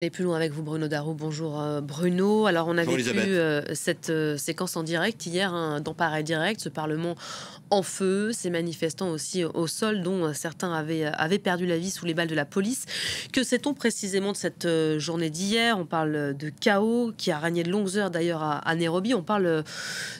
Et plus loin avec vous, Bruno Darou. Bonjour euh, Bruno. Alors, on a vécu euh, cette euh, séquence en direct hier hein, dans Paris Direct, ce Parlement en feu, ces manifestants aussi au sol, dont certains avaient, avaient perdu la vie sous les balles de la police. Que sait-on précisément de cette journée d'hier? On parle de chaos qui a régné de longues heures d'ailleurs à, Nairobi. On parle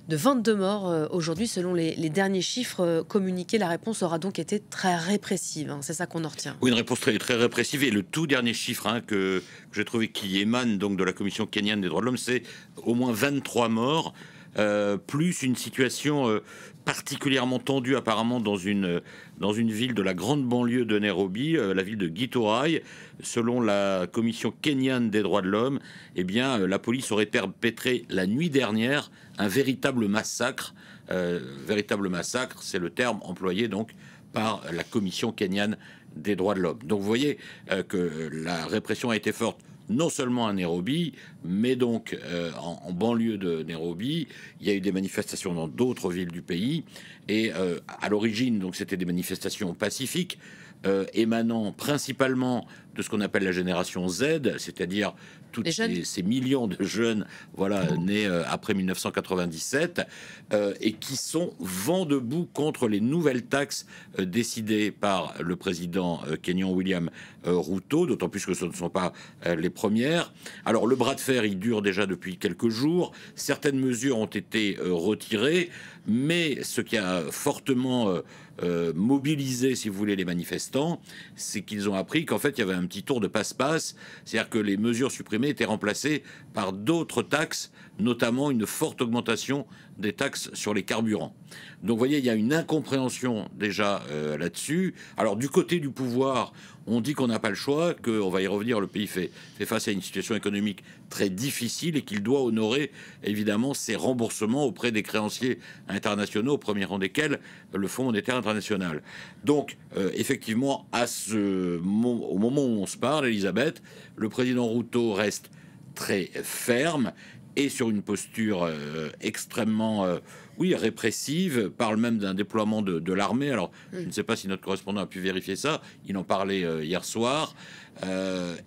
de 22 morts aujourd'hui selon les, derniers chiffres communiqués. La réponse aura donc été très répressive. Hein. C'est ça qu'on en retient. Oui, une réponse très, très répressive. Et le tout dernier chiffre hein, que j'ai trouvé qui émane donc de la Commission kenyane des droits de l'homme, c'est au moins 23 morts, euh, plus une situation euh, particulièrement tendue apparemment dans une, dans une ville de la grande banlieue de Nairobi, euh, la ville de Gitorai. Selon la Commission kenyane des droits de l'homme, eh bien, la police aurait perpétré la nuit dernière un véritable massacre. Véritable massacre, c'est le terme employé donc par la Commission kenyane des droits de l'homme. Donc vous voyez euh, que la répression a été forte non seulement à Nairobi, mais donc euh, en, banlieue de Nairobi. Il y a eu des manifestations dans d'autres villes du pays. Et euh, à l'origine, donc c'était des manifestations pacifiques. émanant principalement de ce qu'on appelle la génération Z, c'est-à-dire tous ces, millions de jeunes voilà, nés euh, après 1997 euh, et qui sont vent debout contre les nouvelles taxes euh, décidées par le président kenyan William Ruto, d'autant plus que ce ne sont pas les premières. Alors le bras de fer, il dure déjà depuis quelques jours. Certaines mesures ont été retirées, mais ce qui a fortement mobilisé, si vous voulez, les manifestants, c'est qu'ils ont appris qu'en fait, il y avait un petit tour de passe-passe, c'est-à-dire que les mesures supprimées étaient remplacées par d'autres taxes, notamment une forte augmentation des taxes sur les carburants. Donc vous voyez, il y a une incompréhension déjà euh, là-dessus. Alors du côté du pouvoir, on dit qu'on n'a pas le choix, qu'on va y revenir, le pays fait, fait face à une situation économique très difficile et qu'il doit honorer évidemment ses remboursements auprès des créanciers internationaux, au premier rang desquels le Fonds monétaire international. Donc euh, effectivement, à ce, au moment où on se parle, Elisabeth, le président Ruto reste très ferme et sur une posture euh, extrêmement, euh, oui, répressive, parle même d'un déploiement de, l'armée. Alors, je ne sais pas si notre correspondant a pu vérifier ça, il en parlait euh, hier soir.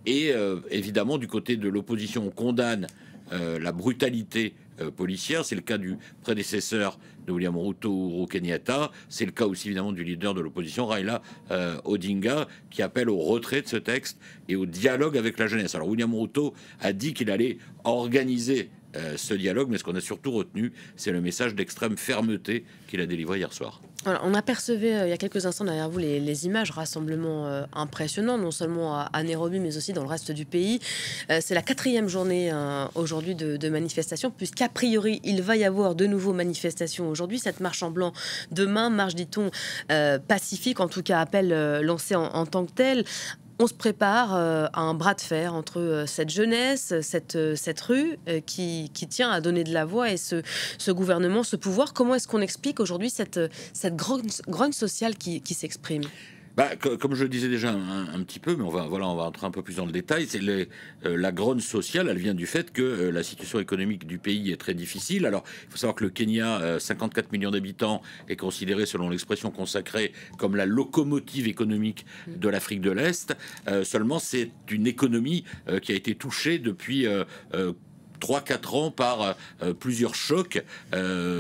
et évidemment, du côté de l'opposition, on condamne la brutalité policière. C'est le cas du prédécesseur de William Ruto, ou Kenyatta. C'est le cas aussi évidemment du leader de l'opposition, Raila Odinga, qui appelle au retrait de ce texte et au dialogue avec la jeunesse. Alors William Ruto a dit qu'il allait organiser euh, ce dialogue, mais ce qu'on a surtout retenu, c'est le message d'extrême fermeté qu'il a délivré hier soir. on apercevait euh, il y a quelques instants derrière vous les, images, rassemblements euh, impressionnants, non seulement à, Nairobi, mais aussi dans le reste du pays. c'est la quatrième journée aujourd'hui de, de manifestation, puisqu'a priori, il va y avoir de nouveaux manifestations aujourd'hui. Cette marche en blanc demain, marche, dit-on, pacifique, en tout cas appel lancé en tant que tel on se prépare euh, à un bras de fer entre euh, cette jeunesse, cette, euh, cette rue qui, tient à donner de la voix et ce, ce gouvernement, ce pouvoir. Comment est-ce qu'on explique aujourd'hui cette, cette grogne, sociale qui s'exprime? Bah, comme je le disais déjà un, petit peu, mais on va, voilà, on va entrer un peu plus dans le détail, c'est euh, la grogne sociale, elle vient du fait que euh, la situation économique du pays est très difficile. Alors, il faut savoir que le Kenya, 54 euh, millions d'habitants, est considéré, selon l'expression consacrée, comme la locomotive économique de l'Afrique de l'Est. seulement, c'est une économie qui a été touchée depuis... 3-4 ans par plusieurs chocs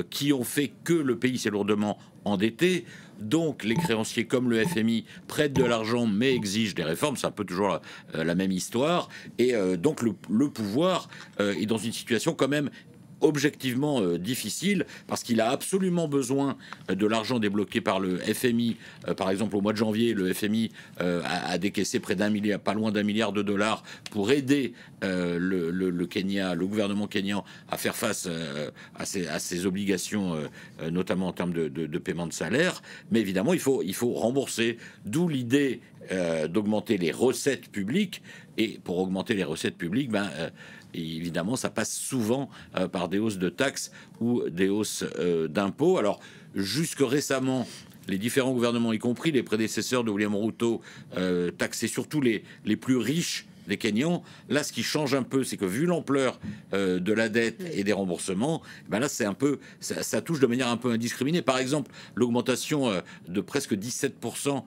qui ont fait que le pays s'est lourdement endetté. Donc les créanciers comme le FMI prêtent de l'argent mais exigent des réformes, c'est un peu toujours la, euh, même histoire. Et euh, donc le, pouvoir euh, est dans une situation quand même objectivement euh, difficile parce qu'il a absolument besoin euh, de l'argent débloqué par le FMI. Euh, par exemple, au mois de janvier, le FMI a, décaissé près d'un milliard, pas loin d'un milliard de dollars pour aider le, Kenya, le gouvernement kenyan à faire face à ses, obligations, notamment en termes de, paiement de salaire. Mais évidemment, il faut, il faut rembourser. D'où l'idée d'augmenter les recettes publiques. Et pour augmenter les recettes publiques, ben, évidemment, ça passe souvent euh, par des hausses de taxes ou des hausses euh, d'impôts. Alors, jusque récemment, les différents gouvernements, y compris les prédécesseurs de William Ruto, euh, taxaient surtout les, les plus riches des Kenyans. Là, ce qui change un peu, c'est que vu l'ampleur de la dette et des remboursements, ben là, c'est un peu, ça, touche de manière un peu indiscriminée. Par exemple, l'augmentation de presque 17%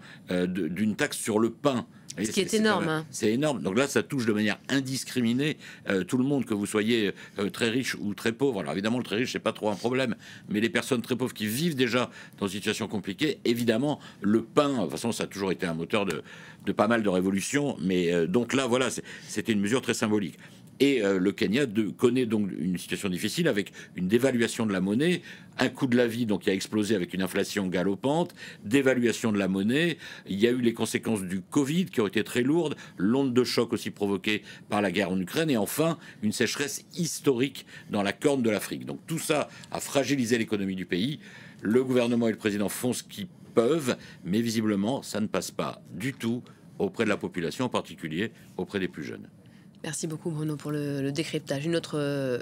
d'une taxe sur le pain Ce qui est, énorme. Hein. C'est énorme. Donc là, ça touche de manière indiscriminée euh, tout le monde, que vous soyez euh, très riche ou très pauvre. Alors évidemment, le très riche, c'est pas trop un problème. Mais les personnes très pauvres qui vivent déjà dans une situation compliquée, évidemment, le pain, de toute façon, ça a toujours été un moteur de, de pas mal de révolutions. Mais euh, donc là, voilà, c'était une mesure très symbolique. Et euh, le Kenya connaît donc une situation difficile avec une dévaluation de la monnaie, un coût de la vie donc qui a explosé avec une inflation galopante, dévaluation de la monnaie. Il y a eu les conséquences du Covid qui ont été très lourdes, l'onde de choc aussi provoquée par la guerre en Ukraine et enfin une sécheresse historique dans la corne de l'Afrique. Donc tout ça a fragilisé l'économie du pays. Le gouvernement et le président font ce qu'ils peuvent, mais visiblement ça ne passe pas du tout auprès de la population, en particulier auprès des plus jeunes. Merci beaucoup Bruno pour le, décryptage. Une autre euh,